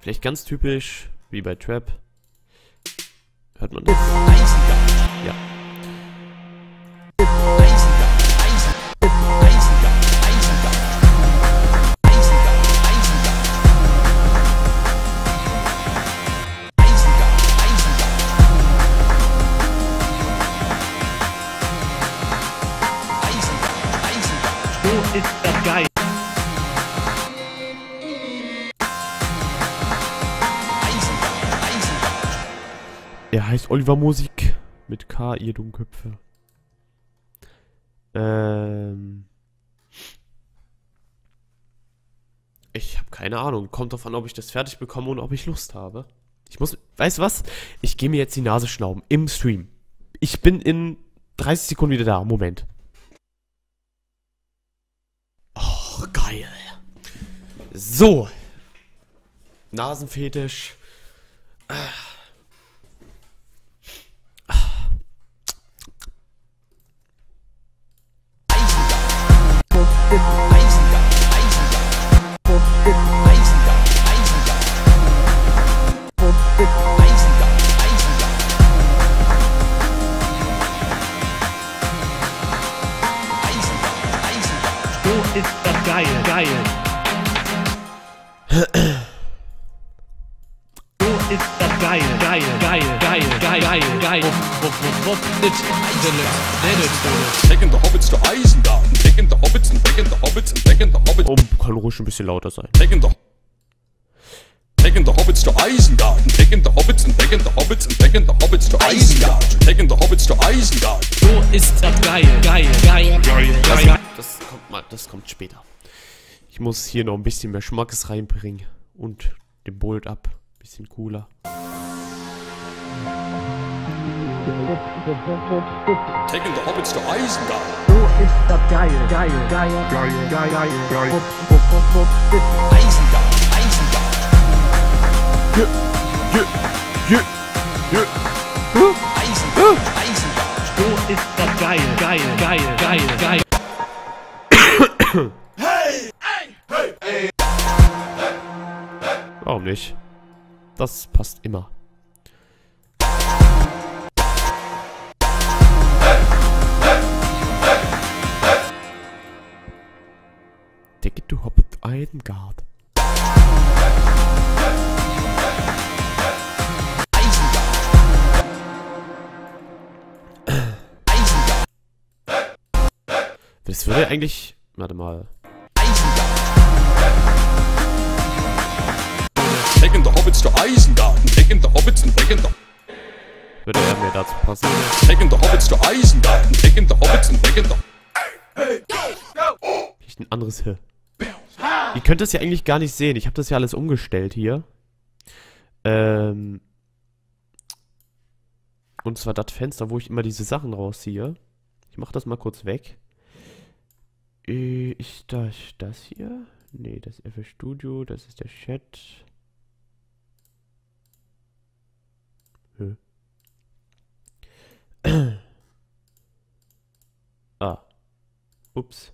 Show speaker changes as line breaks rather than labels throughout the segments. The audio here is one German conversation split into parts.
Vielleicht ganz typisch, wie bei Trap. Hört man das? Er heißt Oliver Musik mit K, ihr Dummköpfe. Ähm. Ich habe keine Ahnung. Kommt an, ob ich das fertig bekomme und ob ich Lust habe. Ich muss. Weißt du was? Ich gehe mir jetzt die Nase schnauben. Im Stream. Ich bin in 30 Sekunden wieder da. Moment. Oh, geil. So. Nasenfetisch.
So ist das geil, geil. So ist das geil, geil, geil, geil, geil, geil, geil. Wupp, wupp, wupp, wupp. Dit, dit, dit, dit, dit.
Taking the hobbits to Eisengarten. Taking the hobbits and taking the hobbits and taking the hobbits.
Oh, kann ruhig ein bisschen lauter sein.
Taking the Taking the hobbits to Eisengarten. Taking the hobbits and taking the hobbits and taking the hobbits to Eisengarten. Taking the hobbits to Eisengarten.
So ist das geil, geil, geil, geil,
das kommt später. Ich muss hier noch ein bisschen mehr Schmackes reinbringen und den Bolt ab. Bisschen cooler.
Taking the hobbits to Eisengarten.
So ist das geil, geil, geil, geil, geil, geil, geil. Wupp, wupp, wupp. Dit,
Eisengarten. Eisengarten. Eisengarten. Eisengarten.
So ist das geil, geil, geil, geil, geil.
Warum nicht? Das passt immer. Take it to Hobbit Isengard. Das würde eigentlich. Warte mal.
Taking the hobbits to Eisengarten. Taking the hobbits and taking the
Würde er mehr dazu passen.
taking the hobbits to Eisengarten. Taking the hobbits and taking the
Vielleicht ein anderes hier. Ihr könnt das ja eigentlich gar nicht sehen. Ich habe das ja alles umgestellt hier. Ähm. Und zwar das Fenster, wo ich immer diese Sachen rausziehe. Ich mache das mal kurz weg. Äh, Ist das das hier? Nee, das ist FL Studio, das ist der Chat. Hä? ah. Ups.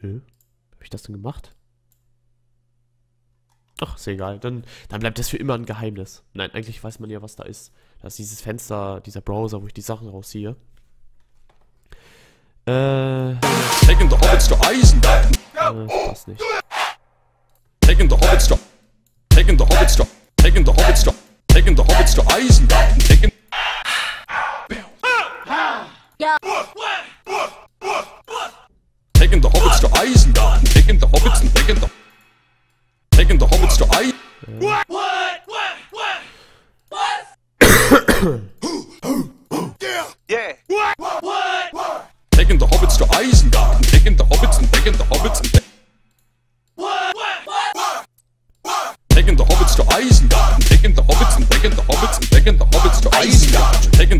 Hä? Hab ich das denn gemacht? Ach, ist egal. Dann, dann bleibt das für immer ein Geheimnis. Nein, eigentlich weiß man ja, was da ist. Da ist dieses Fenster, dieser Browser, wo ich die Sachen rausziehe. Äh,
taking the hobbits to Eisengarten.
äh das nicht.
Taking the hobbits to taking the hobbits to taking the hobbits to taking the hobbits to Eisengarten. Taking Taking the hobbits to Eisengarten. Taking the hobbits and taking the taking the hobbits to I. Taking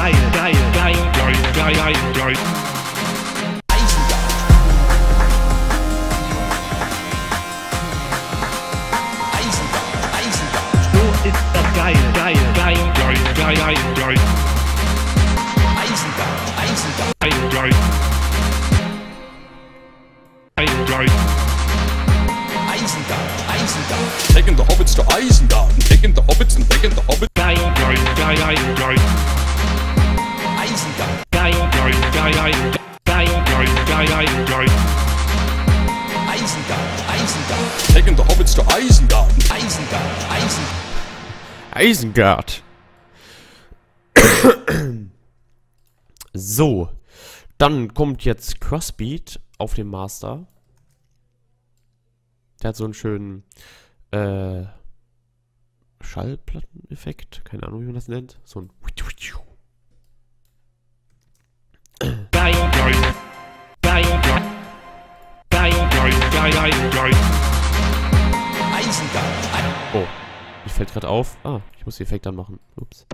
geil, geil, geil, geil, geil, geil, geil. So ist.
Taking the hobbits to Isengard, taking the hobbits and taking the hobbits.
Geil, geil, geil, geil, geil.
Taking the
so. Dann kommt jetzt Crossbeat auf dem Master. Der hat so einen schönen äh, Schallplatteneffekt. Keine Ahnung, wie man das nennt. So ein. Oh, ich fällt gerade auf. Ah, ich muss die Effekt anmachen. Ups.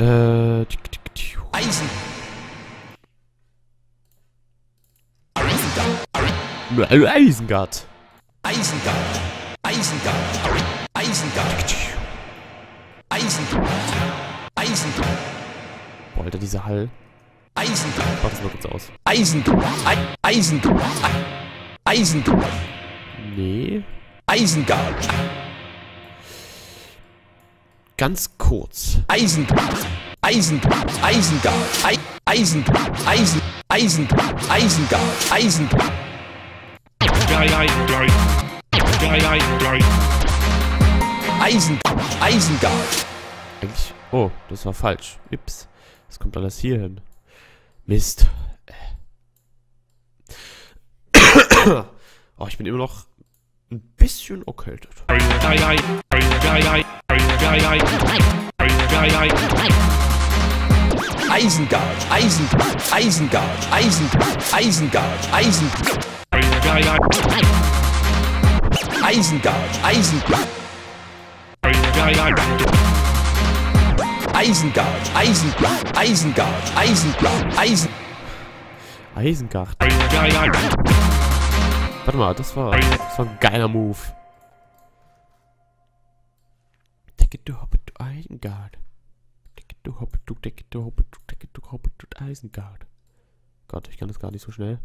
Äh, tick, tick, tick. Eisen. Geil.
Äh. tick, tick, tick. Isengard. Boah, Alter, dieser Hall. Mach das mal kurz aus. Nee.
Eisengard,
Ganz kurz.
Eisengard, Eisengard, Eisengard, Ei- Eisengard, Eisen, Eisengard,
geil, geil.
Eisengard, Eisengard,
Eigentlich. Oh, das war falsch. Ups. Das kommt alles hier hin. Mist. oh, ich bin immer noch ein bisschen erkältet.
Geil,
Eisengard, Eisen, Eisengard, Eisen, Eisengard,
Eisen,
Eisengard,
Eisen,
Eisengard, Eisen, Eisengard, Eisen, Eisen,
Eisengard. Warte mal, das war, das war ein geiler Move. Take it to Hobbit Isengard. Take it to Hobbit to, take it to Hobbit to, take it to Hobbit to Isengard. Gott, ich kann das gar nicht so schnell.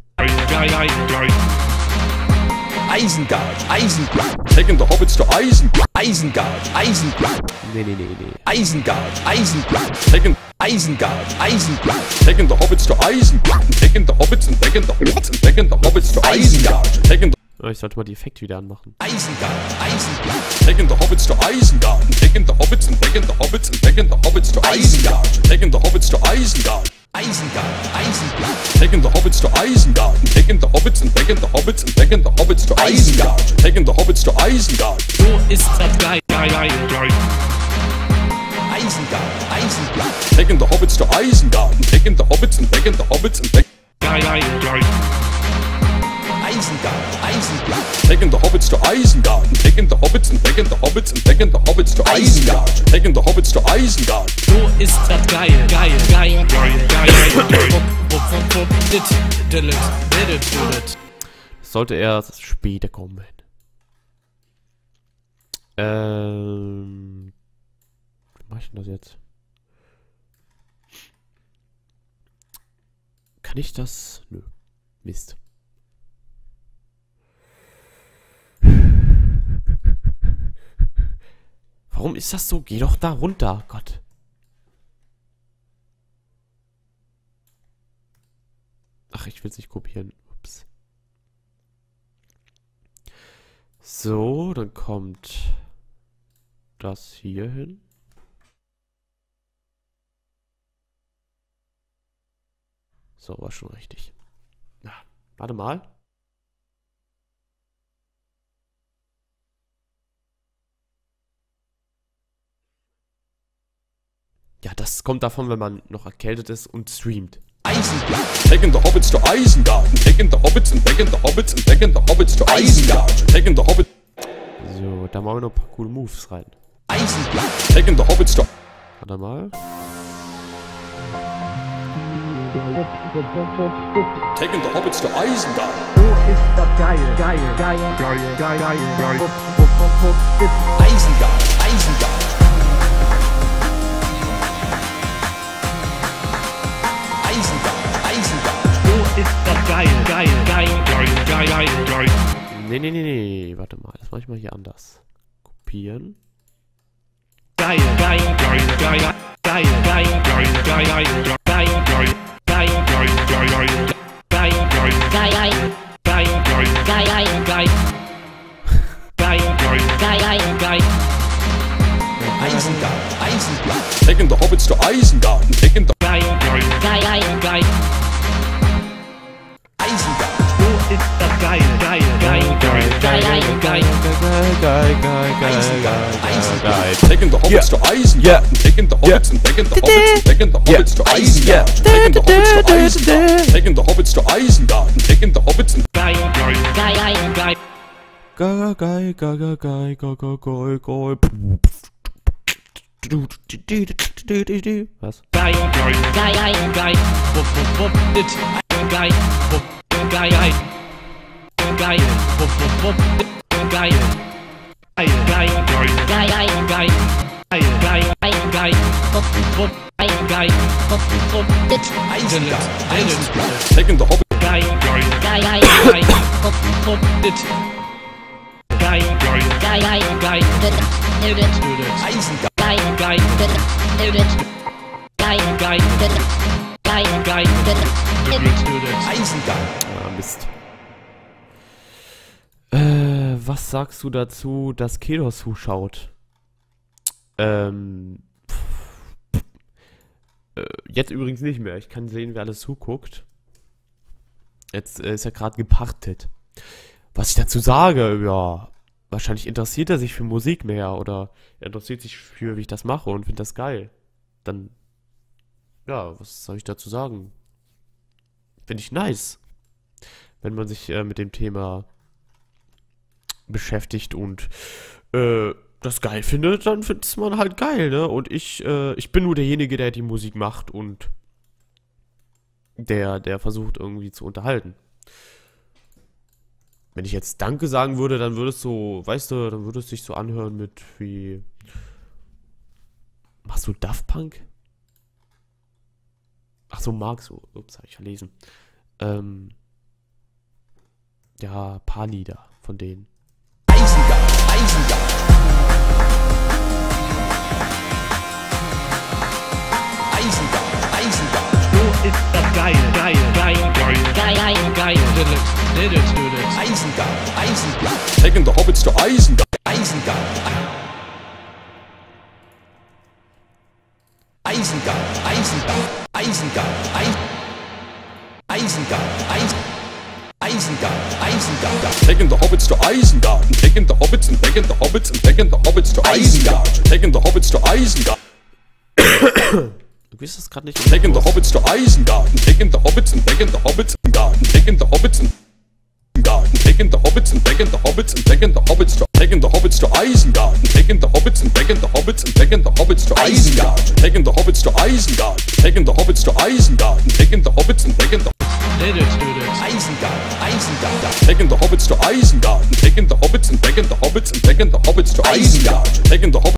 Eisengard, Eisengard,
Taking the hobbits to Isengard,
Eisengard, Eisengard,
Nee, nee, nee, nee.
Eisengard, Eisengard,
taking
Eisengard, Eisengard,
taking the hobbits to Isengard, taking the hobbits and taking the hobbits and taking the hobbits to Isengard, taking the
ich sollte mal die Effekte wieder anmachen.
Eisengard, Eisengard,
taking the hobbits to Isengard, taking the hobbits and taking the hobbits and taking the hobbits to Isengard, taking the hobbits to
Eisengard,
taking the hobbits to Isengard, taking the hobbits and taking the hobbits and taking the hobbits to Isengard, taking the hobbits to Isengard,
So ist das geil, geil, geil, geil.
Eisengard, Eisengard,
taking the hobbits to Isengard, taking the hobbits and taking the hobbits and taking
Geil, geil, geil.
Eisengard, Eisengard,
taking the hobbits to Isengard, taking the hobbits and taking the hobbits and taking the hobbits to Isengard, taking the hobbits to Isengard,
So ist das geil, geil, geil, geil, geil,
sollte erst später kommen. Ähm. Wie mach ich denn das jetzt? Kann ich das? Nö. Mist. Warum ist das so? Geh doch da runter. Gott. Ach, ich will es nicht kopieren. Ups. So, dann kommt das hier hin. So, war schon richtig. Na, warte mal. Das kommt davon, wenn man noch erkältet ist und streamt.
Isengard,
Taking the hobbits to Isengard. Taking the hobbits and taking the hobbits and taking the hobbits to Isengard. Taking the hobbits,
So, da machen wir noch ein paar coole Moves rein.
Isengard,
taking the hobbits to
Warte mal.
taking the hobbits to Isengard.
Isengard, Isengard. Isengard,
Nee, nee, nee, nee. Warte mal. Das mache ich mal hier anders. Kopieren.
Geil, geil, geil, geil, geil, geil, geil, geil, geil, geil, geil, geil, geil, geil, geil, geil, geil, geil, geil, geil.
Isengard, Isengard.
Taking the hobbits to Isengard. Taking the taking the hobbits to Isengard.
Yeah.
Taking the hobbits and taking the hobbits and taking the
Yeah.
hobbits to
Yeah.
Isengard. Taking the hobbits to Isengard. Taking the hobbits to Isengard. Taking the hobbits and
Geil, geil, geil, geil.
Geil, geil, geil, geil, geil, geil, geil, geil, geil. Was?
Geil, geil, geil,
taking the hobbits.
Was sagst du dazu, dass Kedos zuschaut? Ähm. äh, jetzt übrigens nicht mehr. Ich kann sehen, wer alles zuguckt. Jetzt äh, ist er gerade gepachtet. Was ich dazu sage, ja, wahrscheinlich interessiert er sich für Musik mehr oder er interessiert sich für, wie ich das mache und findet das geil. Dann, ja, was soll ich dazu sagen? Finde ich nice wenn man sich äh, mit dem Thema beschäftigt und äh, das geil findet, dann findet es man halt geil, ne? Und ich, äh, ich bin nur derjenige, der die Musik macht und der, der versucht irgendwie zu unterhalten. Wenn ich jetzt Danke sagen würde, dann würde es so, weißt du, dann würde es sich so anhören mit wie. Machst du Daft Punk? Ach so, magst du. Ups, hab ich verlesen. Ähm, ja, paar Lieder von denen.
Eisenjagd. Eisenjagd, Eisenjagd.
So ist das geil, geil, geil, geil, geil, geil, geil. Deluxe, Deluxe, Deluxe.
Eisenjagd, Eisenjagd.
Taking the Hobbits to Eisenjagd.
Eisenjagd. Eisenjagd, Eisenjagd, Eisenjagd, Eisenjagd, Eisenjagd. Eis- Isengard, Isengard.
Taking the hobbits to Isengard. Taking the hobbits and taking the hobbits and taking the hobbits to Isengard. Taking the hobbits to Isengard.
Du wirst das gerade nicht.
Taking the hobbits to Isengard. Taking the hobbits and taking the hobbits and garden. Taking the hobbits and garden. Taking the hobbits and taking the hobbits and taking the hobbits to taking the hobbits to Isengard. Taking the hobbits and taking the hobbits and taking the hobbits to Isengard. Taking the hobbits to Isengard. Taking the hobbits to Isengard. Taking the hobbits and taking the
Du dit, du
Eisengarten,
Taking the hobbits to Isengard, taking the hobbits and taking the hobbits and taking the hobbits to Isengard, taking the